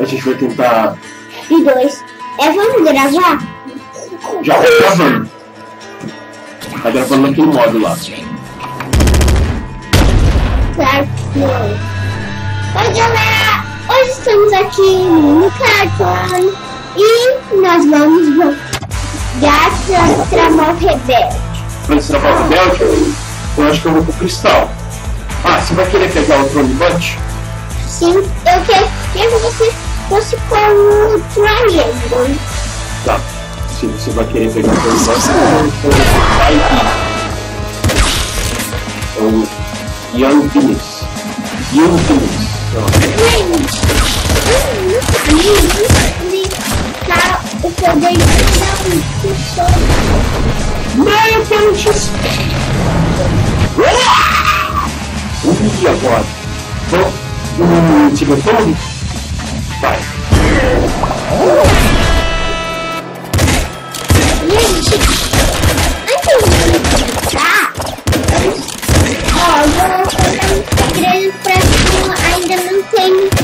A gente vai tentar. E dois. É, vamos gravar? Já tá gravando. Tá gravando naquele modo lá. Não. Oi, galera! Hoje estamos aqui no cartão e nós vamos jogar Tramol Rebelde. Pra destravar o rebelde, eu acho que eu vou pro cristal. Ah, você vai querer pegar o Bunch? Sim, eu queria que você fosse com o Triangle. Tá. Se você vai querer pegar o Throne Bunch, eu vou vai É o Young Guinness. Young eu nunca explicar o poder de uma pessoa. Meio pontos. E agora? Bom, hum, se segredo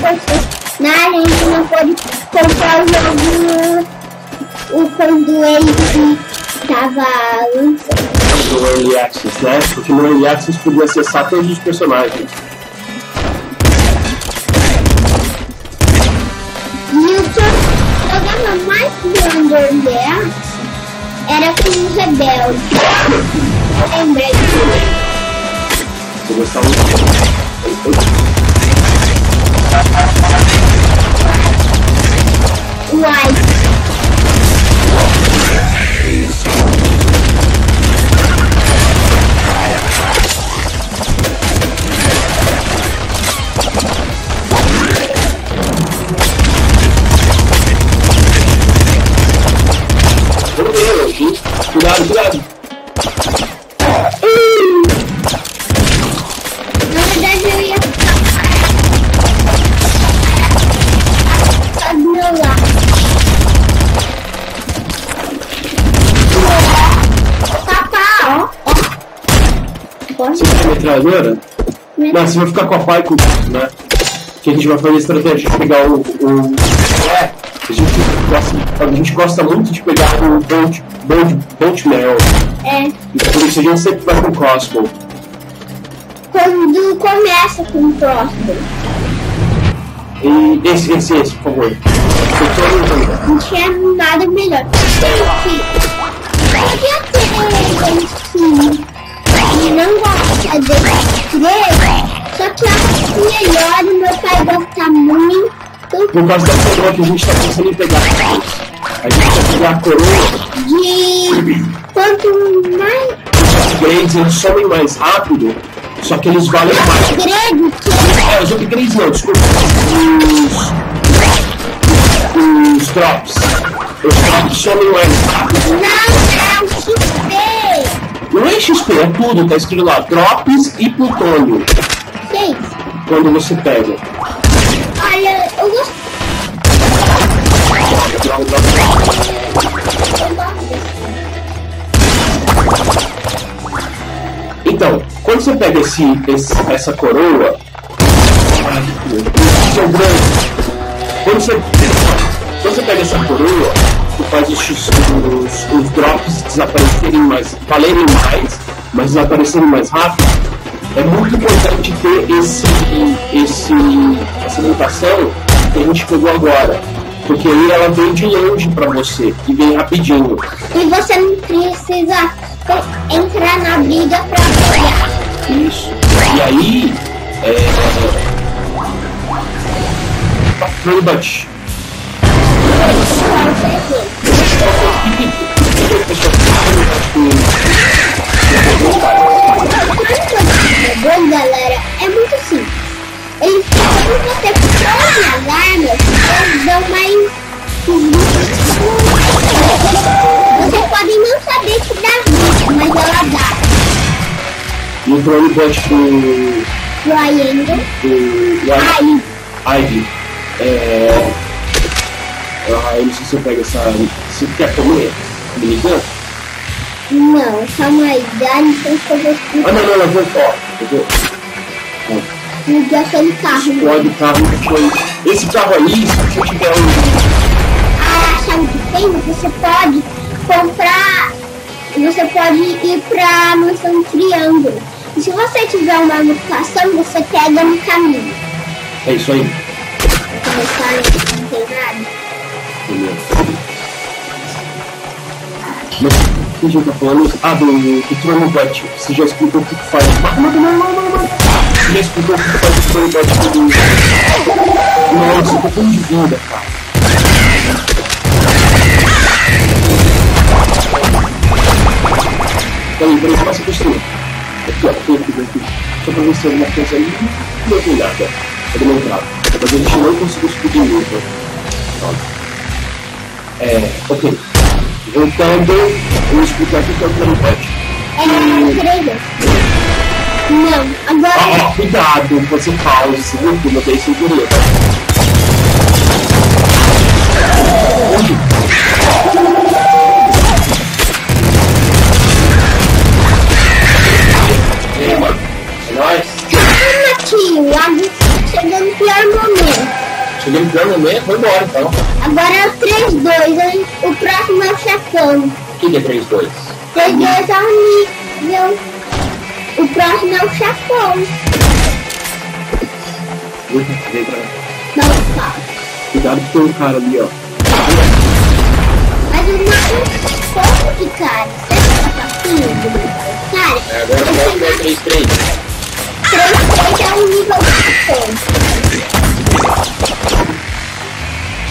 pra quem ainda não a pode comprar o jogo o, quando ele tava lançando. No Early Access, né? Porque no Early Access podia acessar todos os personagens. Underdex era com o Rebelde. Eu lembrei Você gostava muito. Metralhadora? Não, você vai ficar com a pai com né? Que a gente vai fazer a estratégia de pegar o. o... É, a gente, gosta, a gente gosta muito de pegar o Bolt, Bolt, Boltmel. É, Então por isso a gente sempre vai com crossbow. quando começa com o próximo. E esse, esse, esse, por favor. Eu. Não tinha nada melhor. Podia ter gente que não gosta desse trailer, só que eu acho melhor o meu pai gosta muito Por causa da coroa que a gente tá pensando em pegar. A gente vai pegar a coroa, de quanto mais os upgrades eles somem mais rápido, só que eles valem mais. segredo que É, os upgrades não, desculpa. Os, os drops. Os drops somem mais rápido. não é. Não XP, é tudo, tá escrito lá. Drops e plutônio. Gente, Quando você pega. olha, eu gosto. Então, quando você pega esse, esse- essa coroa, esse o grande. Quando você, quando você pega essa coroa, faz os, os, os drops desaparecerem mais, valerem mais, mas desaparecerem mais rápido. É muito importante ter esse, esse, essa mutação que a gente pegou agora. Porque aí ela vem de longe pra você e vem rapidinho. E você não precisa entrar na briga pra pegar. Isso. E aí. É. Throne Bunch. Bom, galera, é muito simples. Eles quando você põe as armas, eles dão mais. Você pode não saber que dá vida, mas ela dá. E o Throne Bunch do. Triangle. do. Aí, Ivy. É. Ah, eu não sei se você pega essa. Você quer comer? Minigun? não, calma aí, dá licença que eu vou Ah, explicar. não, não, não, vou. Ó, eu vou. Aquele carro. explode o carro e depois Esse carro aí, se você tiver um. A chave de fenda, você pode comprar. Você pode ir pra mansão triângulo. E se você tiver uma mutação, você pega no caminho. É isso aí. Começar não tem nada. Entendeu? Mas o que tá falando? Ah, do, do Tronobot. Você já explicou o que faz. Mata, mata, mata, mata, mata. Você já explicou o que faz o Tronobot do. Nossa, tô tão de vida, cara. Peraí, peraí, passa a postura. Aqui, ó, aqui, aqui, aqui. Só pra ver se tem alguma coisa ali. Não tem nada. Tá demonstrado. Mas a gente não conseguiu subir muito. Pronto. É, ok. Voltando, aqui o que é o Tronobot. É. Não, agora. Ah, cuidado, você pausa? Onde? E aí, mano? É nóis? Calma aqui, o Lago chegou no pior momento. Cheguei no pior momento, vou embora 3-2, hein? o próximo é o chefão. O que, que é 3-2? 3-2 é o nível. O próximo é o chefão. Vem pra cá. Não fala. Cuidado tem um cara ali, ó. Mas o Marcos pouco de cara. Você tá? Cara, É, agora o próximo é 3-3. 3-2 é o nível chefão.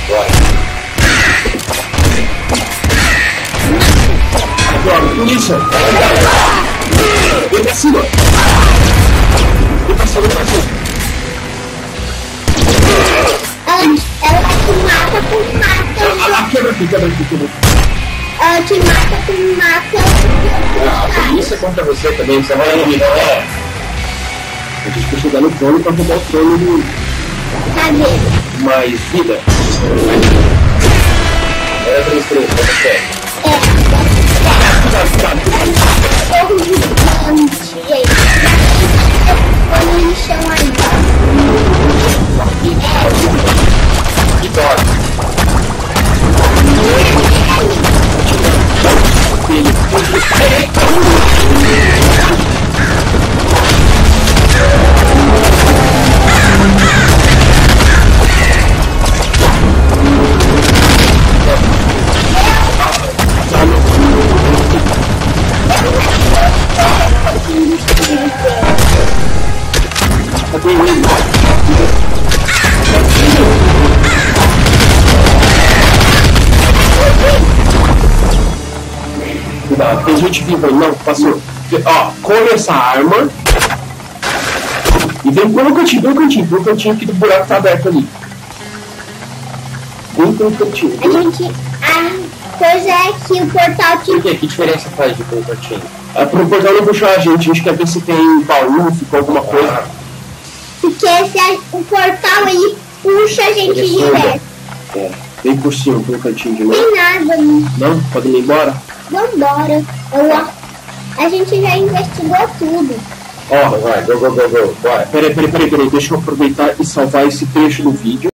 Bora. Polícia! Vem pra cima! Vem pra cima, vem pra cima! Ela, ela te mata com mata. Ah, quebra aqui, quebra aqui, quebra aqui. Ela te mata com mata. Ah, a polícia contra você também, você vai eliminar ela. A gente precisa chegar no trono pra roubar o trono do Cadê? mais vida. Era 3 3 pra você. É, Cuidado, tem gente viva aí. Não, passou. Ó, come essa arma. E vem pelo cantinho, pelo cantinho, pelo cantinho que o buraco tá aberto ali. Vem pelo cantinho. A gente. A coisa é que o portal te. Por quê? Que diferença faz de pelo cantinho? É pro portal não puxar a gente, a gente quer ver se tem baú, ficou alguma coisa. Porque se a- o portal ele puxa a gente direto. É, vem por cima, pelo cantinho de novo. tem nada, não. Não? Pode ir embora? Vambora. Eu, a gente já investigou tudo. Ó, vai, go, go, go, go, bora. Peraí, peraí, peraí, peraí, deixa eu aproveitar e salvar esse trecho do vídeo.